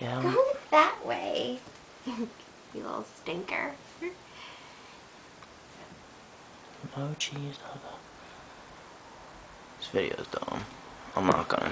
Go that way. you little stinker. Oh Emojis. This video is dumb. I'm not gonna.